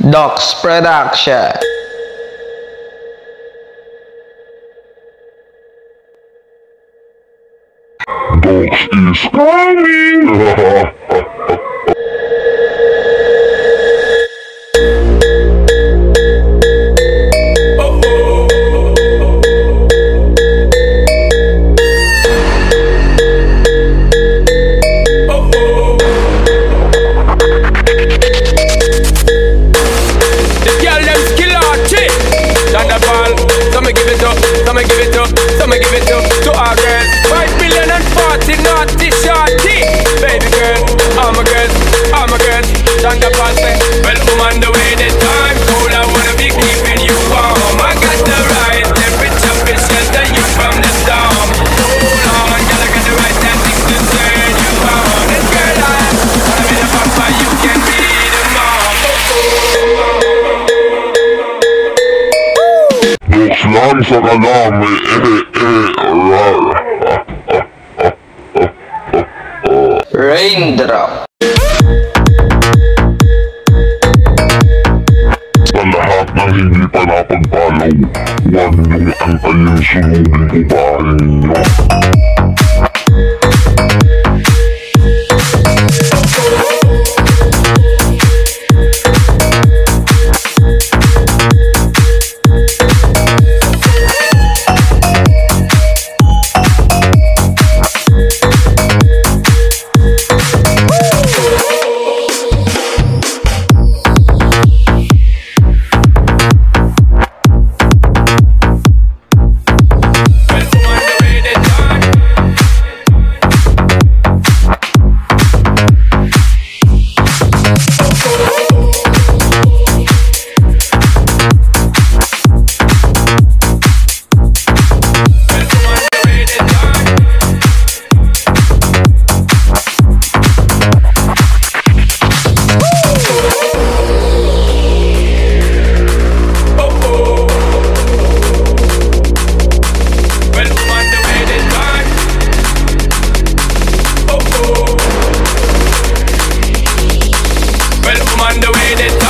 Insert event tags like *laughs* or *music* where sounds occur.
Doks Production. Doks is coming! *laughs* well, woman, the way the time cold, I wanna be keeping you warm. I got the right temperature from the storm. Hold on, girl, I got the right tactics to turn you on. And girl, I wanna be the you can be the mom. Hindi pa napag-follow, huwag niyong ninyo. on the way they talk